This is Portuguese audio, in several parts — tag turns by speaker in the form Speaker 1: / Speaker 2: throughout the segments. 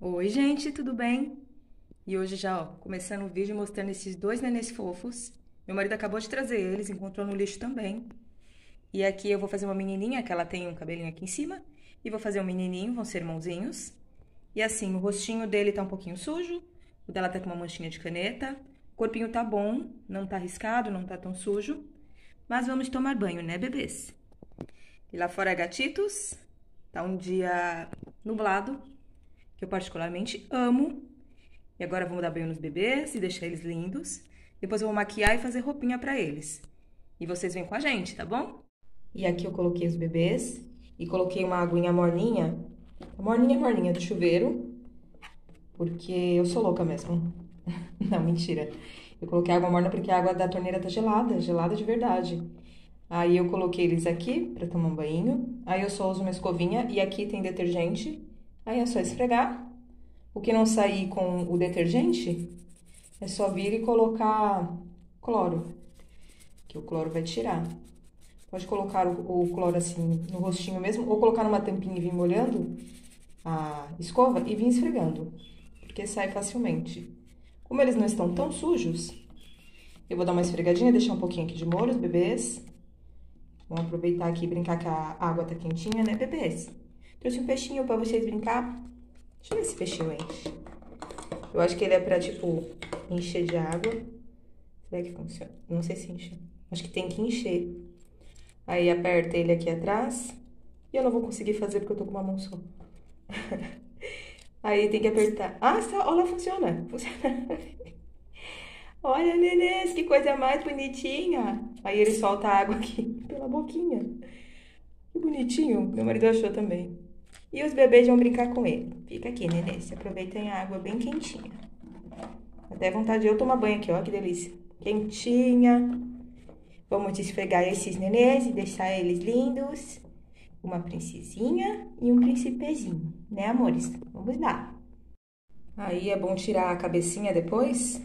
Speaker 1: Oi, gente, tudo bem? E hoje já, ó, começando o vídeo mostrando esses dois nenês fofos. Meu marido acabou de trazer eles, encontrou no lixo também. E aqui eu vou fazer uma menininha, que ela tem um cabelinho aqui em cima. E vou fazer um menininho, vão ser irmãozinhos. E assim, o rostinho dele tá um pouquinho sujo. O dela tá com uma manchinha de caneta. O corpinho tá bom, não tá arriscado, não tá tão sujo. Mas vamos tomar banho, né, bebês? E lá fora, gatitos, tá um dia nublado, que eu particularmente amo. E agora vamos dar banho nos bebês e deixar eles lindos. Depois eu vou maquiar e fazer roupinha para eles. E vocês vêm com a gente, tá bom? E aqui eu coloquei os bebês e coloquei uma aguinha morninha. Morninha, morninha do chuveiro. Porque eu sou louca mesmo. Não, mentira. Eu coloquei água morna porque a água da torneira tá gelada, gelada de verdade. Aí eu coloquei eles aqui para tomar um banho. Aí eu só uso uma escovinha e aqui tem detergente. Aí é só esfregar. O que não sair com o detergente, é só vir e colocar cloro, que o cloro vai tirar. Pode colocar o, cloro assim no rostinho mesmo, ou colocar numa tampinha e vir molhando a escova e vir esfregando, porque sai facilmente. Como eles não estão tão sujos, eu vou dar uma esfregadinha, deixar um pouquinho aqui de molho, os bebês. Vamos aproveitar aqui e brincar que a água tá quentinha, né, bebês? Trouxe um peixinho pra vocês brincar. Deixa eu ver se peixinho enche. Eu acho que ele é pra, tipo, encher de água. Será que funciona? Não sei se enche. Acho que tem que encher. Aí aperta ele aqui atrás. E eu não vou conseguir fazer porque eu tô com uma mão só. Aí tem que apertar. Ah, só, olha, funciona. Funciona. olha, nenês, que coisa mais bonitinha. Aí ele solta a água aqui pela boquinha. Que bonitinho. Meu marido achou também. E os bebês vão brincar com ele. Fica aqui, nenês. Aproveitem a água bem quentinha. Até vontade de eu tomar banho aqui, ó, que delícia. Quentinha. Vamos desfregar esses nenês e deixar eles lindos. Uma princesinha e um príncipezinho, né, amores? Vamos lá. Aí é bom tirar a cabecinha depois.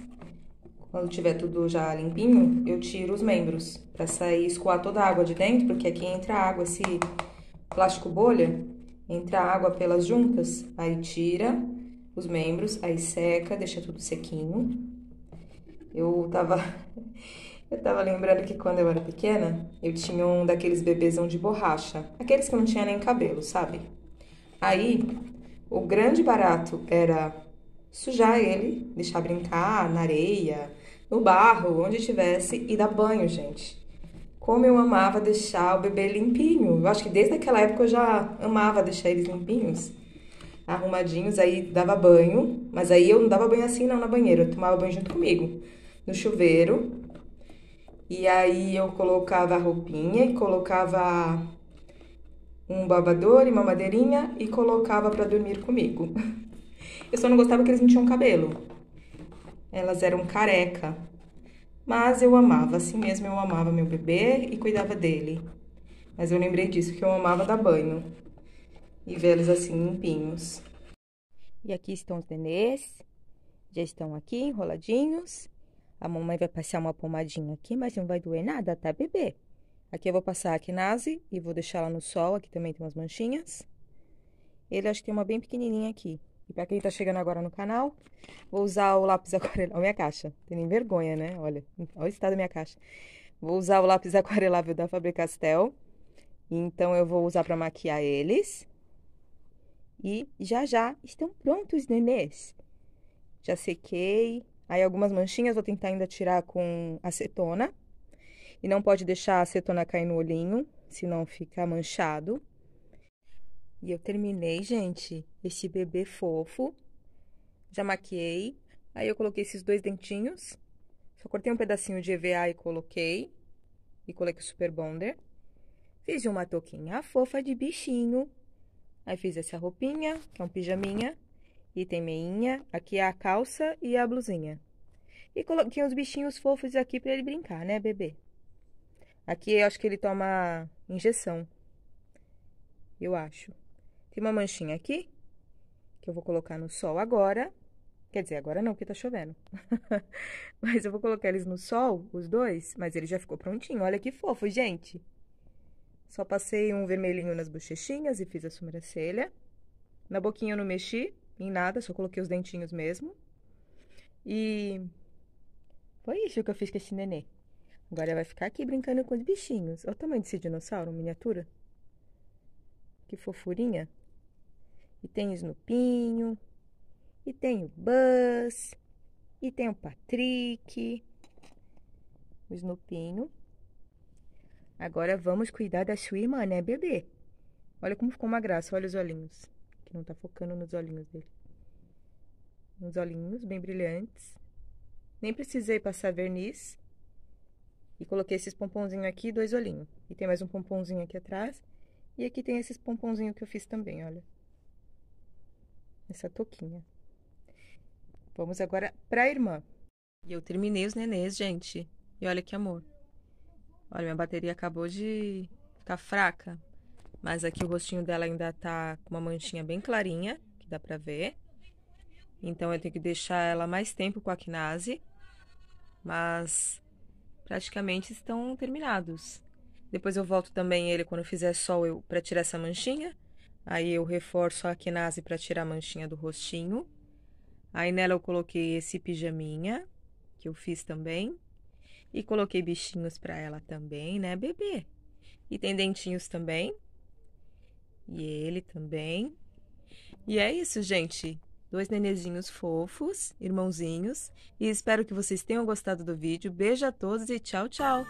Speaker 1: Quando tiver tudo já limpinho, eu tiro os membros para sair escoar toda a água de dentro, porque aqui entra água, esse plástico bolha, entra água pelas juntas, aí tira os membros, aí seca, deixa tudo sequinho. Eu tava eu tava lembrando que quando eu era pequena, eu tinha um daqueles bebezão de borracha, aqueles que não tinha nem cabelo, sabe? Aí, o grande barato era sujar ele, deixar brincar na areia, no barro, onde tivesse e dar banho, gente. Como eu amava deixar o bebê limpinho. Eu acho que desde aquela época eu já amava deixar eles limpinhos, arrumadinhos. Aí dava banho, mas aí eu não dava banho assim não na banheira, eu tomava banho junto comigo, no chuveiro. E aí eu colocava a roupinha e colocava um babador e uma madeirinha e colocava para dormir comigo. Eu só não gostava que eles não tinham cabelo. Elas eram careca. Mas eu amava, assim mesmo eu amava meu bebê e cuidava dele. Mas eu lembrei disso, que eu amava dar banho e vê-los assim limpinhos. E aqui estão os nenês, já estão aqui enroladinhos. A mamãe vai passar uma pomadinha aqui, mas não vai doer nada, tá, bebê? Aqui eu vou passar a quinase e vou deixar ela no sol, aqui também tem umas manchinhas. Ele acho que tem uma bem pequenininha aqui. E pra quem tá chegando agora no canal, vou usar o lápis aquarelável. Olha minha caixa. Tem nem vergonha, né? Olha, olha o estado da minha caixa. Vou usar o lápis aquarelável da Faber-Castell. Então, eu vou usar pra maquiar eles. E já já estão prontos, nenês. Já sequei. Aí, algumas manchinhas vou tentar ainda tirar com acetona. E não pode deixar a acetona cair no olhinho, senão fica manchado. E eu terminei, gente, esse bebê fofo. Já maquiei. Aí eu coloquei esses dois dentinhos. Só cortei um pedacinho de EVA e coloquei. E coloquei o Super Bonder. Fiz uma touquinha fofa de bichinho. Aí fiz essa roupinha, que é um pijaminha. E tem meinha. Aqui é a calça e a blusinha. E coloquei uns bichinhos fofos aqui pra ele brincar, né, bebê? Aqui eu acho que ele toma injeção. Eu acho. Tem uma manchinha aqui, que eu vou colocar no sol agora. Quer dizer, agora não, porque tá chovendo. mas eu vou colocar eles no sol, os dois, mas ele já ficou prontinho. Olha que fofo, gente. Só passei um vermelhinho nas bochechinhas e fiz a sobrancelha. Na boquinha eu não mexi, em nada, só coloquei os dentinhos mesmo. E foi isso que eu fiz com esse nenê. Agora vai ficar aqui brincando com os bichinhos. Olha o tamanho desse dinossauro, miniatura. Que fofurinha. E tem Snoopinho. E tem o Buzz. E tem o Patrick. O Snoopinho. Agora vamos cuidar da sua irmã, né, bebê? Olha como ficou uma graça. Olha os olhinhos. Que não tá focando nos olhinhos dele. Uns olhinhos bem brilhantes. Nem precisei passar verniz. E coloquei esses pomponzinhos aqui dois olhinhos. E tem mais um pomponzinho aqui atrás. E aqui tem esses pomponzinhos que eu fiz também, olha. Essa touquinha. Vamos agora pra irmã. E eu terminei os nenês, gente. E olha que amor. Olha, minha bateria acabou de ficar fraca. Mas aqui o rostinho dela ainda tá com uma manchinha bem clarinha, que dá pra ver. Então eu tenho que deixar ela mais tempo com a quinase. Mas praticamente estão terminados. Depois eu volto também ele quando fizer sol eu, pra tirar essa manchinha. Aí eu reforço a quinase pra tirar a manchinha do rostinho. Aí nela eu coloquei esse pijaminha, que eu fiz também. E coloquei bichinhos pra ela também, né, bebê? E tem dentinhos também. E ele também. E é isso, gente. Dois nenezinhos fofos, irmãozinhos. E espero que vocês tenham gostado do vídeo. Beijo a todos e tchau, tchau!